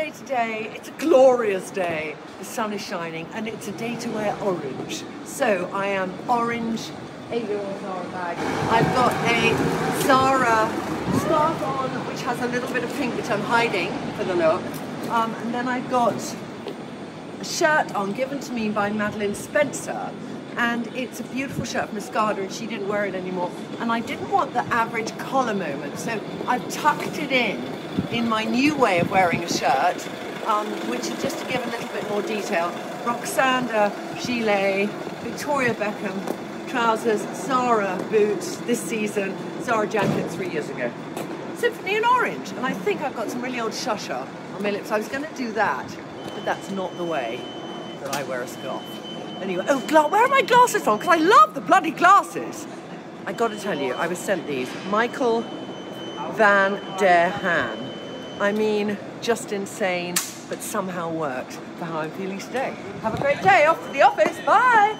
day today. It's a glorious day. The sun is shining and it's a day to wear orange. So I am orange. I've got a Zara scarf on which has a little bit of pink which I'm hiding for the look. Um, and then I've got a shirt on given to me by Madeline Spencer and it's a beautiful shirt from Escada and she didn't wear it anymore and I didn't want the average collar moment so I've tucked it in in my new way of wearing a shirt um, which is just to give a little bit more detail Roksanda gilet Victoria Beckham trousers Zara boots this season Zara jacket three years ago Symphony in orange and I think I've got some really old Cha Cha on my lips I was going to do that but that's not the way that I wear a scarf Anyway, oh, where are my glasses from? Because I love the bloody glasses. I got to tell you, I was sent these. Michael Van der Ham. I mean, just insane, but somehow worked for how I'm feeling today. Have a great day. Off to the office. Bye.